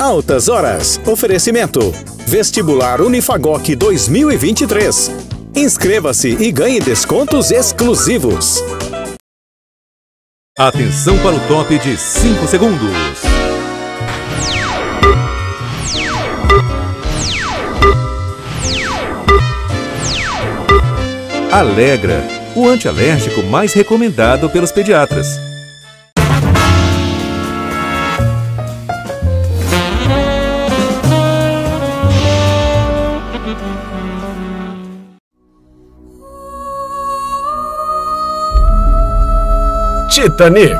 Altas Horas. Oferecimento. Vestibular Unifagoc 2023. Inscreva-se e ganhe descontos exclusivos. Atenção para o top de 5 segundos. Alegra, o antialérgico mais recomendado pelos pediatras. Titanic.